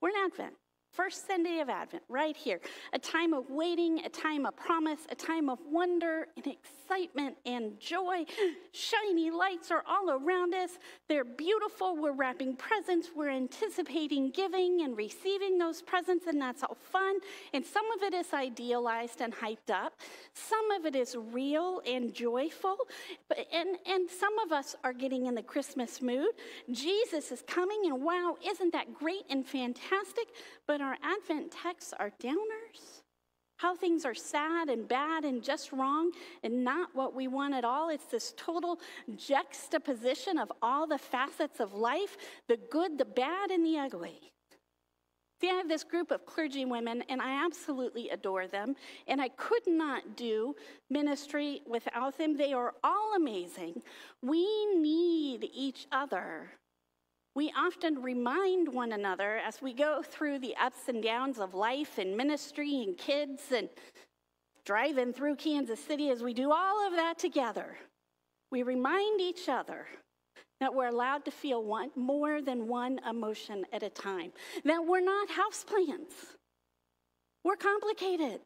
We're in Advent. First Sunday of Advent, right here. A time of waiting, a time of promise, a time of wonder and excitement and joy. Shiny lights are all around us. They're beautiful. We're wrapping presents. We're anticipating giving and receiving those presents, and that's all fun. And some of it is idealized and hyped up, some of it is real and joyful. But, and, and some of us are getting in the Christmas mood. Jesus is coming, and wow, isn't that great and fantastic? But our Advent texts are downers. How things are sad and bad and just wrong and not what we want at all. It's this total juxtaposition of all the facets of life the good, the bad, and the ugly. See, I have this group of clergy women, and I absolutely adore them. And I could not do ministry without them. They are all amazing. We need each other we often remind one another as we go through the ups and downs of life and ministry and kids and driving through Kansas City as we do all of that together. We remind each other that we're allowed to feel one, more than one emotion at a time, that we're not houseplants. We're complicated.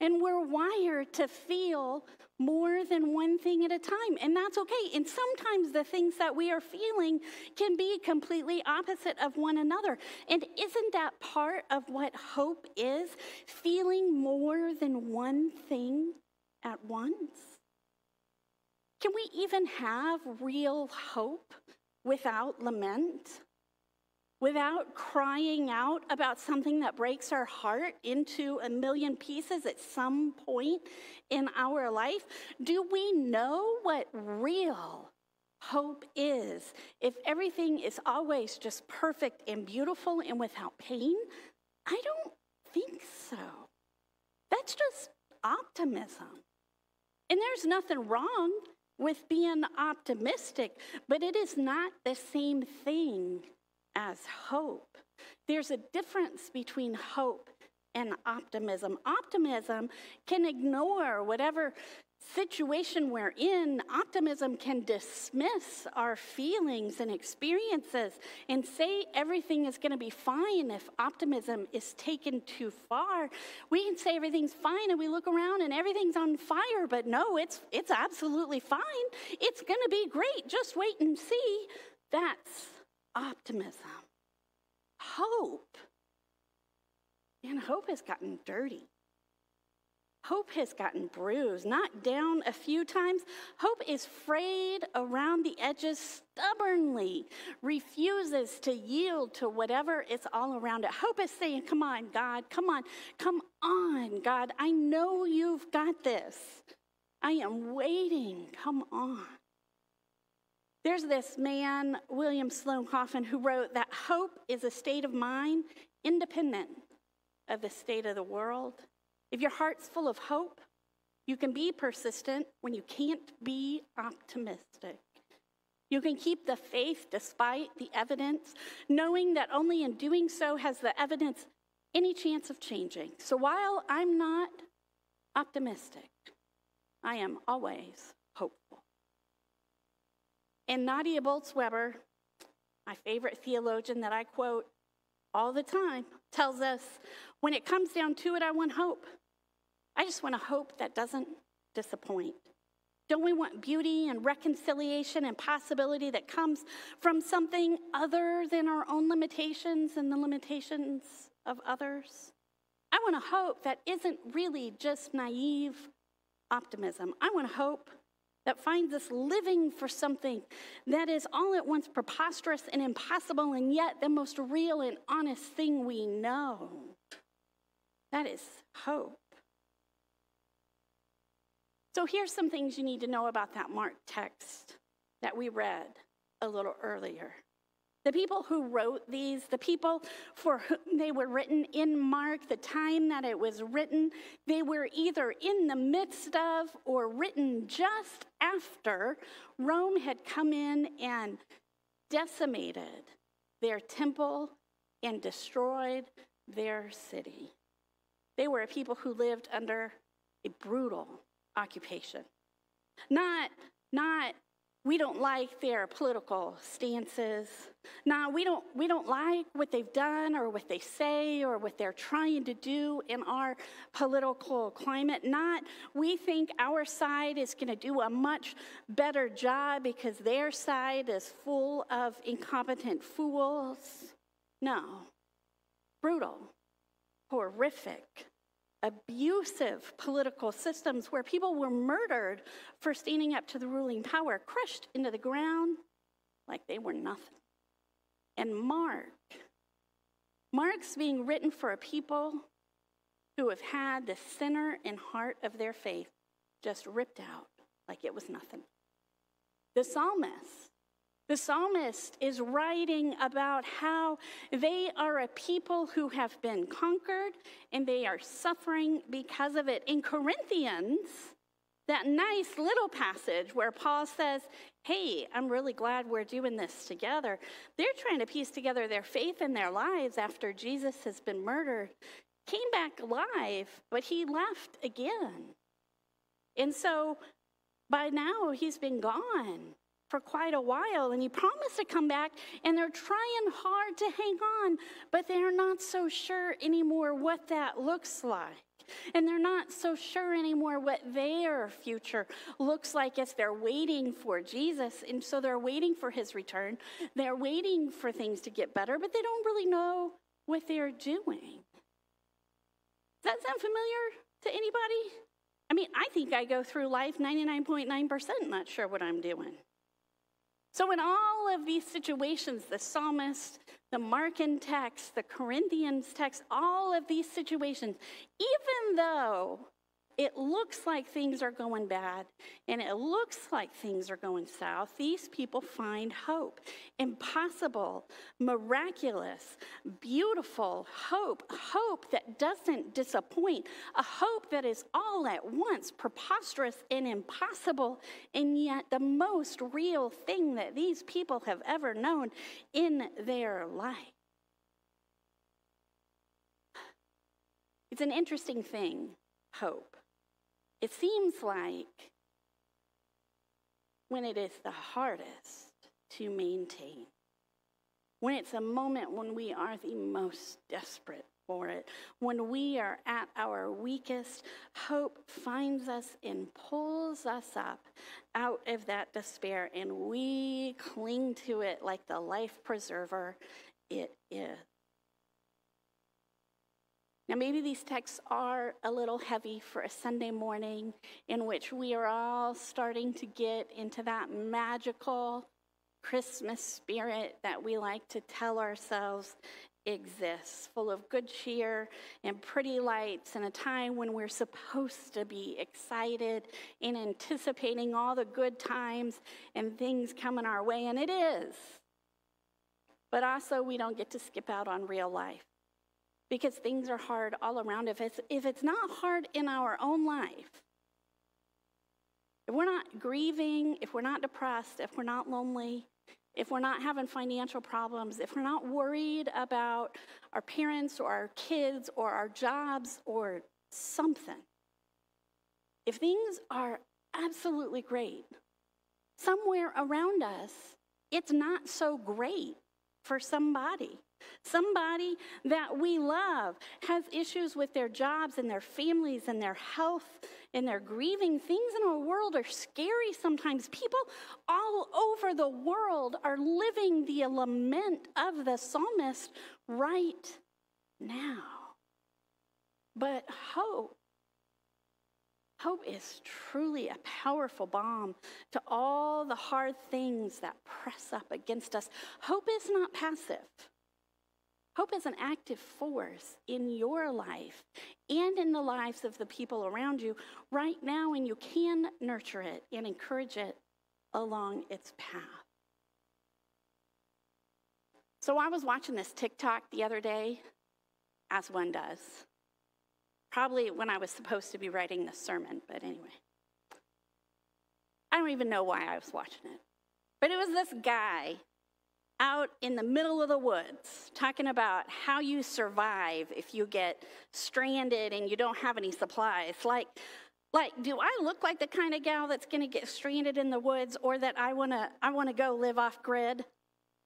And we're wired to feel more than one thing at a time, and that's okay. And sometimes the things that we are feeling can be completely opposite of one another. And isn't that part of what hope is? Feeling more than one thing at once? Can we even have real hope without lament? Without crying out about something that breaks our heart into a million pieces at some point in our life? Do we know what real hope is if everything is always just perfect and beautiful and without pain? I don't think so. That's just optimism. And there's nothing wrong with being optimistic, but it is not the same thing as hope. There's a difference between hope and optimism. Optimism can ignore whatever situation we're in. Optimism can dismiss our feelings and experiences and say everything is going to be fine if optimism is taken too far. We can say everything's fine and we look around and everything's on fire, but no, it's it's absolutely fine. It's going to be great. Just wait and see. That's optimism, hope. And hope has gotten dirty. Hope has gotten bruised, knocked down a few times. Hope is frayed around the edges stubbornly, refuses to yield to whatever is all around it. Hope is saying, Come on, God, come on, come on, God. I know you've got this. I am waiting. Come on. There's this man, William Sloane Coffin, who wrote that hope is a state of mind independent of the state of the world. If your heart's full of hope, you can be persistent when you can't be optimistic. You can keep the faith despite the evidence, knowing that only in doing so has the evidence any chance of changing. So while I'm not optimistic, I am always hopeful. And Nadia Bolz-Weber, my favorite theologian that I quote all the time, tells us when it comes down to it, I want hope. I just want a hope that doesn't disappoint. Don't we want beauty and reconciliation and possibility that comes from something other than our own limitations and the limitations of others? I want a hope that isn't really just naive optimism. I want a hope that finds us living for something that is all at once preposterous and impossible, and yet the most real and honest thing we know. That is hope. So here's some things you need to know about that Mark text that we read a little earlier. The people who wrote these, the people for whom they were written in Mark, the time that it was written, they were either in the midst of or written just after Rome had come in and decimated their temple and destroyed their city. They were a people who lived under a brutal occupation. Not, not We don't like their political stances. Nah, we don't, we don't like what they've done or what they say or what they're trying to do in our political climate. Not, we think our side is going to do a much better job because their side is full of incompetent fools. No. Brutal, horrific, abusive political systems where people were murdered for standing up to the ruling power, crushed into the ground like they were nothing. And Mark, Mark's being written for a people who have had the center and heart of their faith just ripped out like it was nothing. The psalmist the psalmist is writing about how they are a people who have been conquered and they are suffering because of it. In Corinthians, that nice little passage where Paul says, Hey, I'm really glad we're doing this together. They're trying to piece together their faith and their lives after Jesus has been murdered, came back alive, but he left again. And so by now, he's been gone for quite a while and he promised to come back and they're trying hard to hang on but they're not so sure anymore what that looks like and they're not so sure anymore what their future looks like as they're waiting for Jesus. And so they're waiting for his return. They're waiting for things to get better, but they don't really know what they're doing. Does that sound familiar to anybody? I mean, I think I go through life 99.9% not sure what I'm doing. So, in all of these situations, the psalmist, the Markan text, the Corinthians text, all of these situations, even though it looks like things are going bad and it looks like things are going south. These people find hope. Impossible, miraculous, beautiful hope. Hope that doesn't disappoint. A hope that is all at once preposterous and impossible, and yet the most real thing that these people have ever known in their life. It's an interesting thing, hope. It seems like when it is the hardest to maintain, when it's a moment when we are the most desperate for it, when we are at our weakest, hope finds us and pulls us up out of that despair, and we cling to it like the life preserver it is. Now, maybe these texts are a little heavy for a Sunday morning in which we are all starting to get into that magical Christmas spirit that we like to tell ourselves exists, full of good cheer and pretty lights, and a time when we're supposed to be excited and anticipating all the good times and things coming our way, and it is. But also, we don't get to skip out on real life because things are hard all around. If it's, if it's not hard in our own life, if we're not grieving, if we're not depressed, if we're not lonely, if we're not having financial problems, if we're not worried about our parents or our kids or our jobs or something, if things are absolutely great, somewhere around us, it's not so great for somebody. Somebody that we love has issues with their jobs and their families and their health and their grieving. Things in our world are scary sometimes. People all over the world are living the lament of the psalmist right now. But hope Hope is truly a powerful balm to all the hard things that press up against us. Hope is not passive. Hope is an active force in your life and in the lives of the people around you right now, and you can nurture it and encourage it along its path. So I was watching this TikTok the other day, as one does. Probably when I was supposed to be writing this sermon, but anyway. I don't even know why I was watching it. But it was this guy out in the middle of the woods talking about how you survive if you get stranded and you don't have any supplies. Like, Like, do I look like the kind of gal that's going to get stranded in the woods or that I want to I want to go live off grid?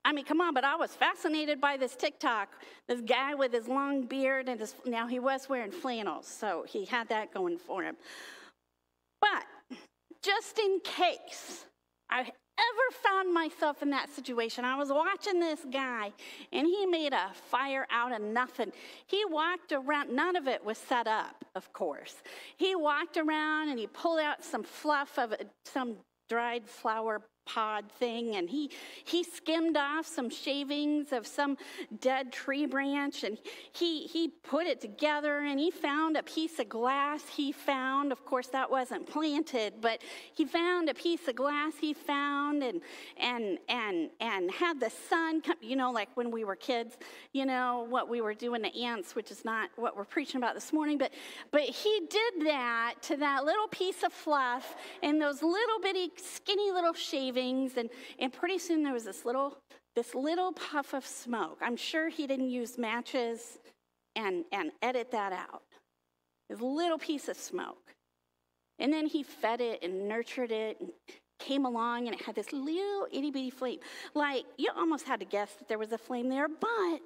I mean, come on, but I was fascinated by this TikTok. This guy with his long beard and his, now he was wearing flannels, so he had that going for him. But just in case I ever found myself in that situation, I was watching this guy and he made a fire out of nothing. He walked around, none of it was set up, of course. He walked around and he pulled out some fluff of some dried flower pod thing and he he skimmed off some shavings of some dead tree branch and he he put it together and he found a piece of glass he found. Of course that wasn't planted but he found a piece of glass he found and and and and had the sun come you know like when we were kids you know what we were doing to ants which is not what we're preaching about this morning but but he did that to that little piece of fluff and those little bitty skinny little shavings and, and pretty soon there was this little, this little puff of smoke. I'm sure he didn't use matches and, and edit that out. This little piece of smoke. And then he fed it and nurtured it and came along and it had this little itty bitty flame. Like you almost had to guess that there was a flame there, but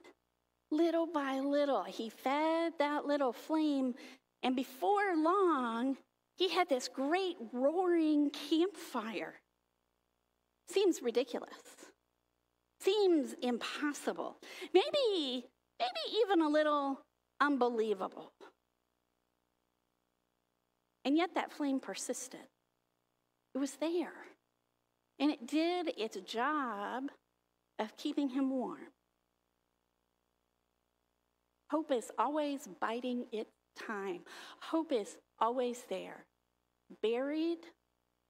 little by little, he fed that little flame. And before long, he had this great roaring campfire. Seems ridiculous. Seems impossible. Maybe, maybe even a little unbelievable. And yet that flame persisted. It was there. And it did its job of keeping him warm. Hope is always biding its time. Hope is always there, buried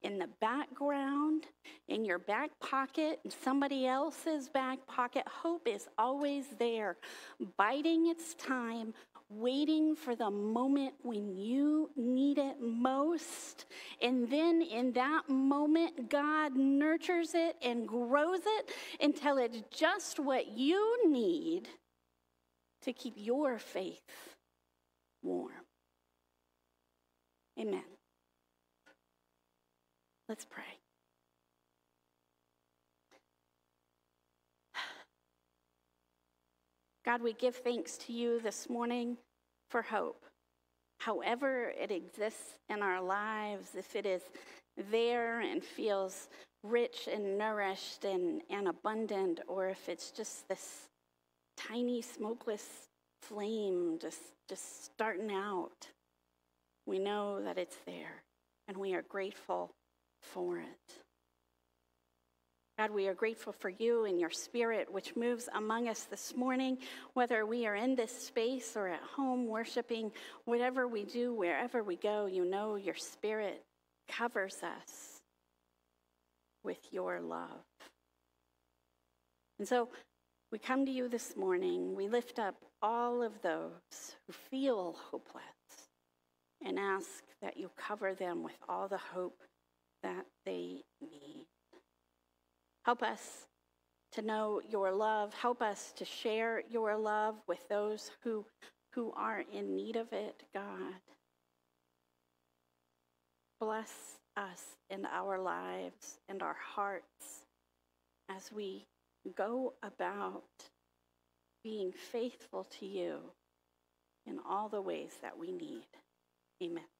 in the background, in your back pocket, in somebody else's back pocket. Hope is always there, biding its time, waiting for the moment when you need it most. And then in that moment, God nurtures it and grows it until it's just what you need to keep your faith warm. Amen. Let's pray. God, we give thanks to you this morning for hope. However, it exists in our lives, if it is there and feels rich and nourished and, and abundant, or if it's just this tiny smokeless flame just, just starting out, we know that it's there and we are grateful for it. God, we are grateful for you and your spirit, which moves among us this morning, whether we are in this space or at home worshiping, whatever we do, wherever we go, you know your spirit covers us with your love. And so we come to you this morning, we lift up all of those who feel hopeless and ask that you cover them with all the hope that they need. Help us to know your love. Help us to share your love with those who, who are in need of it, God. Bless us in our lives and our hearts as we go about being faithful to you in all the ways that we need. Amen.